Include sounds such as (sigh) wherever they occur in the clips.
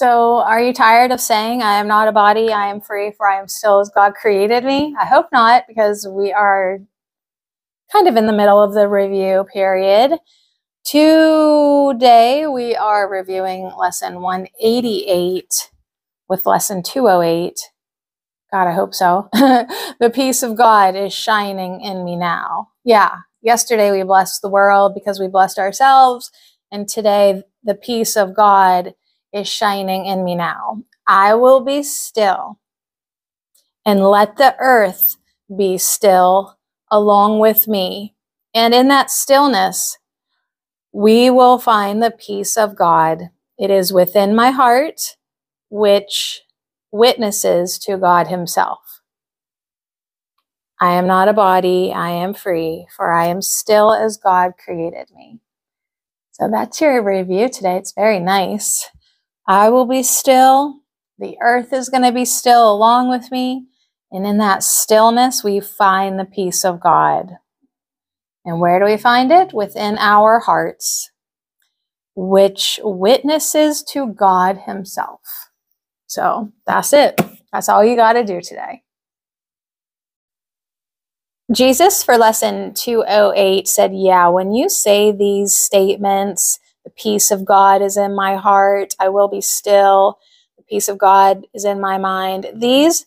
So, are you tired of saying, I am not a body, I am free, for I am still as God created me? I hope not, because we are kind of in the middle of the review period. Today, we are reviewing lesson 188 with lesson 208. God, I hope so. (laughs) the peace of God is shining in me now. Yeah, yesterday we blessed the world because we blessed ourselves, and today the peace of God is shining in me now. I will be still and let the earth be still along with me. And in that stillness, we will find the peace of God. It is within my heart, which witnesses to God Himself. I am not a body, I am free, for I am still as God created me. So that's your review today. It's very nice. I will be still. The earth is going to be still along with me. And in that stillness, we find the peace of God. And where do we find it? Within our hearts, which witnesses to God Himself. So that's it. That's all you got to do today. Jesus for lesson 208 said, Yeah, when you say these statements, the peace of God is in my heart. I will be still. The peace of God is in my mind. These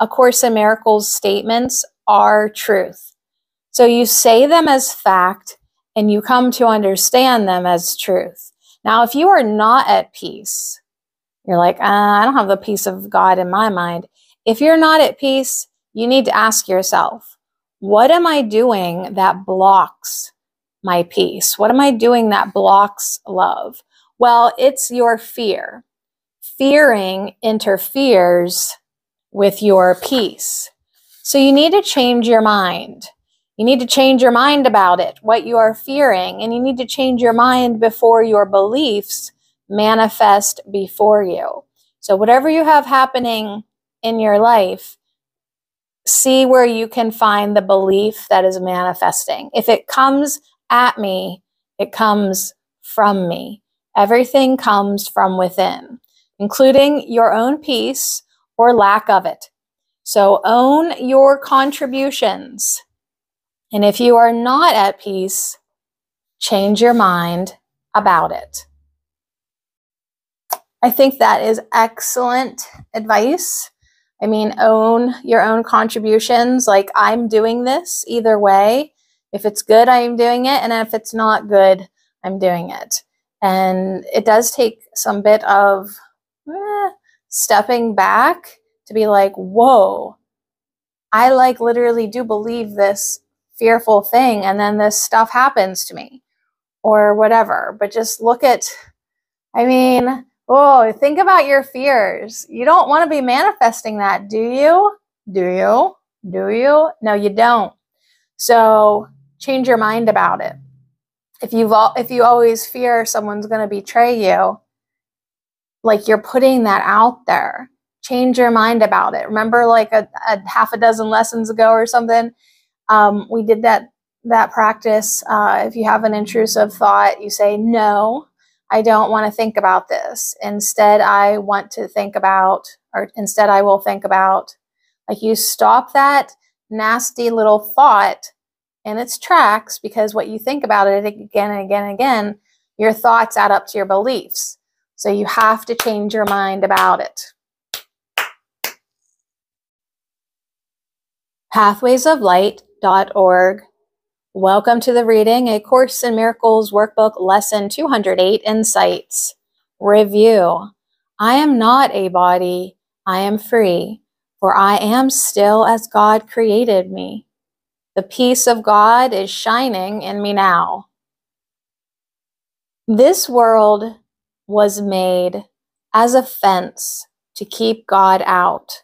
A Course in Miracles statements are truth. So you say them as fact and you come to understand them as truth. Now, if you are not at peace, you're like, uh, I don't have the peace of God in my mind. If you're not at peace, you need to ask yourself, what am I doing that blocks my peace? What am I doing that blocks love? Well, it's your fear. Fearing interferes with your peace. So you need to change your mind. You need to change your mind about it, what you are fearing, and you need to change your mind before your beliefs manifest before you. So, whatever you have happening in your life, see where you can find the belief that is manifesting. If it comes at me, it comes from me. Everything comes from within, including your own peace or lack of it. So own your contributions. And if you are not at peace, change your mind about it. I think that is excellent advice. I mean, own your own contributions. Like, I'm doing this either way. If it's good, I am doing it. And if it's not good, I'm doing it. And it does take some bit of eh, stepping back to be like, whoa, I like literally do believe this fearful thing. And then this stuff happens to me or whatever. But just look at, I mean, oh, think about your fears. You don't want to be manifesting that, do you? Do you? Do you? No, you don't. So change your mind about it. If you've all, if you always fear someone's going to betray you, like you're putting that out there. Change your mind about it. Remember, like a, a half a dozen lessons ago or something, um, we did that that practice. Uh, if you have an intrusive thought, you say, "No, I don't want to think about this. Instead, I want to think about, or instead, I will think about." Like you stop that nasty little thought in its tracks because what you think about it again and again and again, your thoughts add up to your beliefs. So you have to change your mind about it. Pathwaysoflight.org. Welcome to the reading, A Course in Miracles Workbook Lesson 208 Insights. Review. I am not a body, I am free, for I am still as God created me. The peace of God is shining in me now. This world was made as a fence to keep God out.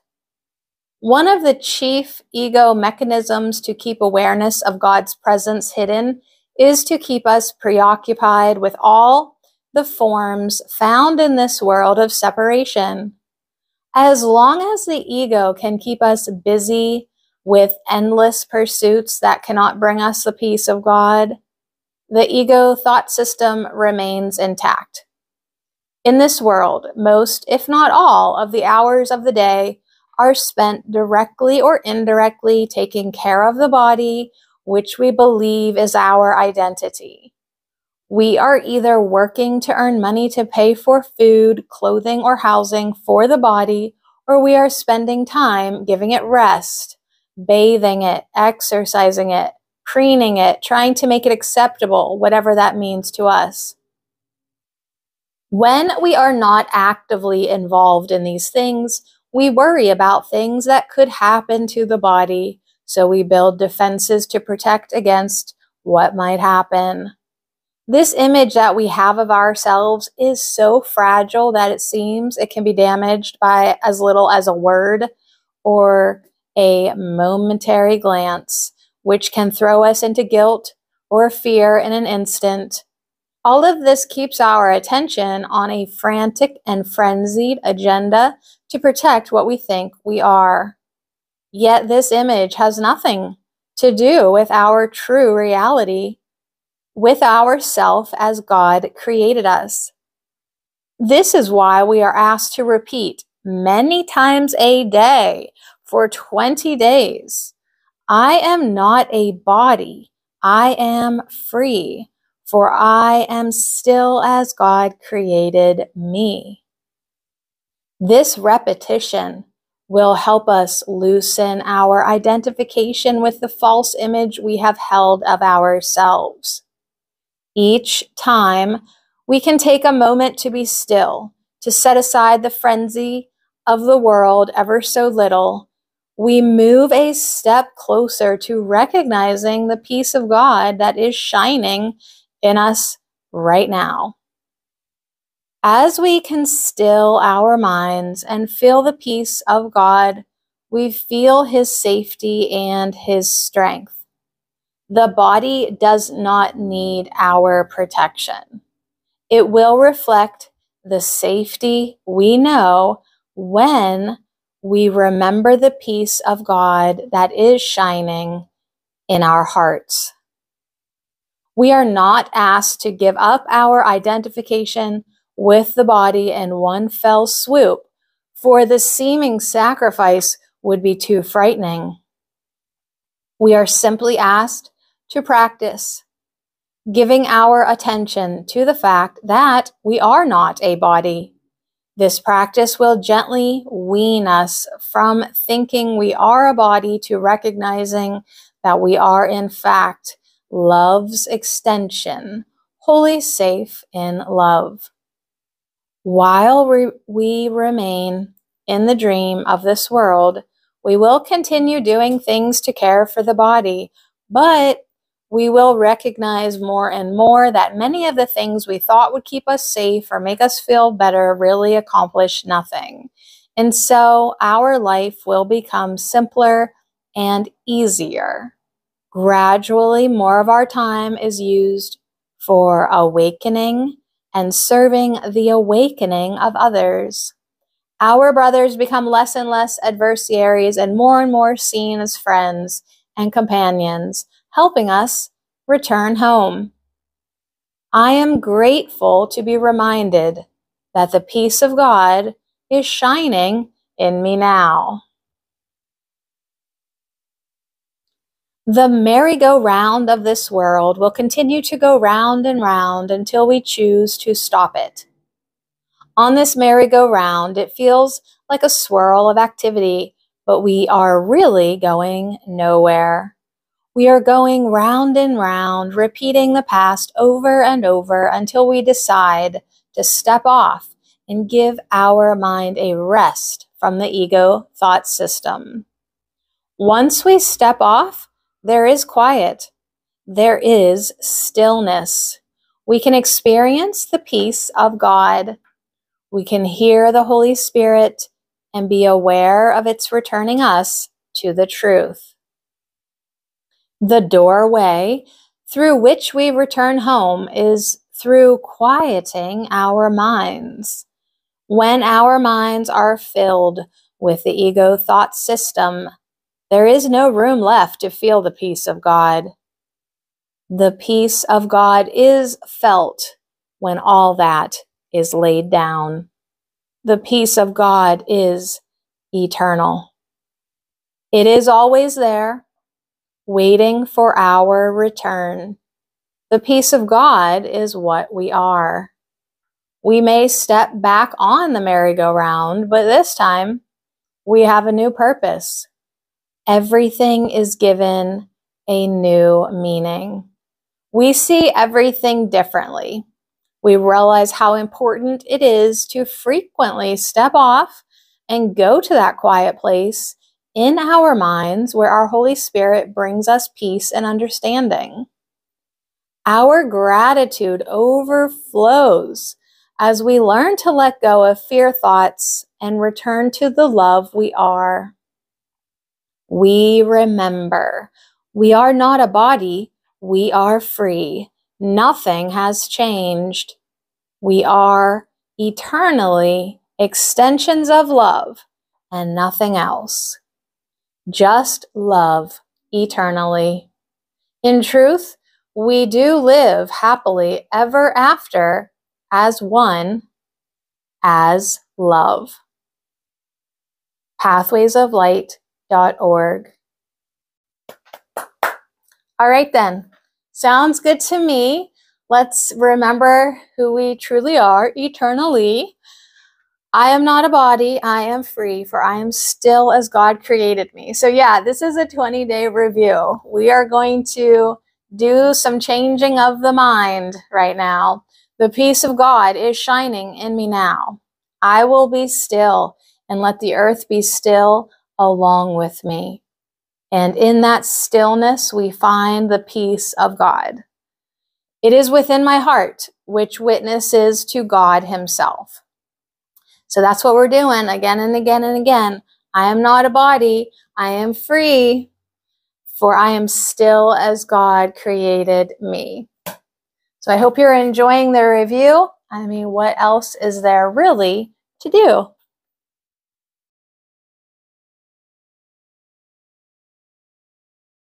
One of the chief ego mechanisms to keep awareness of God's presence hidden is to keep us preoccupied with all the forms found in this world of separation. As long as the ego can keep us busy with endless pursuits that cannot bring us the peace of God, the ego thought system remains intact. In this world, most, if not all, of the hours of the day are spent directly or indirectly taking care of the body, which we believe is our identity. We are either working to earn money to pay for food, clothing, or housing for the body, or we are spending time giving it rest, bathing it, exercising it, preening it, trying to make it acceptable, whatever that means to us. When we are not actively involved in these things, we worry about things that could happen to the body, so we build defenses to protect against what might happen. This image that we have of ourselves is so fragile that it seems it can be damaged by as little as a word or a momentary glance, which can throw us into guilt or fear in an instant all of this keeps our attention on a frantic and frenzied agenda to protect what we think we are. Yet this image has nothing to do with our true reality, with ourself as God created us. This is why we are asked to repeat many times a day for 20 days. I am not a body. I am free for I am still as God created me. This repetition will help us loosen our identification with the false image we have held of ourselves. Each time, we can take a moment to be still, to set aside the frenzy of the world ever so little. We move a step closer to recognizing the peace of God that is shining in us right now. As we can still our minds and feel the peace of God, we feel His safety and His strength. The body does not need our protection. It will reflect the safety we know when we remember the peace of God that is shining in our hearts. We are not asked to give up our identification with the body in one fell swoop, for the seeming sacrifice would be too frightening. We are simply asked to practice, giving our attention to the fact that we are not a body. This practice will gently wean us from thinking we are a body to recognizing that we are, in fact, love's extension, wholly safe in love. While we remain in the dream of this world, we will continue doing things to care for the body, but we will recognize more and more that many of the things we thought would keep us safe or make us feel better really accomplish nothing. And so our life will become simpler and easier. Gradually, more of our time is used for awakening and serving the awakening of others. Our brothers become less and less adversaries and more and more seen as friends and companions, helping us return home. I am grateful to be reminded that the peace of God is shining in me now. The merry-go-round of this world will continue to go round and round until we choose to stop it. On this merry-go-round, it feels like a swirl of activity, but we are really going nowhere. We are going round and round, repeating the past over and over until we decide to step off and give our mind a rest from the ego thought system. Once we step off, there is quiet. There is stillness. We can experience the peace of God. We can hear the Holy Spirit and be aware of its returning us to the truth. The doorway through which we return home is through quieting our minds. When our minds are filled with the ego thought system, there is no room left to feel the peace of God. The peace of God is felt when all that is laid down. The peace of God is eternal. It is always there, waiting for our return. The peace of God is what we are. We may step back on the merry-go-round, but this time we have a new purpose. Everything is given a new meaning. We see everything differently. We realize how important it is to frequently step off and go to that quiet place in our minds where our Holy Spirit brings us peace and understanding. Our gratitude overflows as we learn to let go of fear thoughts and return to the love we are. We remember we are not a body, we are free. Nothing has changed. We are eternally extensions of love and nothing else just love eternally. In truth, we do live happily ever after as one, as love. Pathwaysoflight.org. All right, then. Sounds good to me. Let's remember who we truly are eternally. I am not a body, I am free, for I am still as God created me. So, yeah, this is a 20 day review. We are going to do some changing of the mind right now. The peace of God is shining in me now. I will be still and let the earth be still along with me. And in that stillness, we find the peace of God. It is within my heart, which witnesses to God Himself. So that's what we're doing again and again and again. I am not a body. I am free, for I am still as God created me. So I hope you're enjoying the review. I mean, what else is there really to do?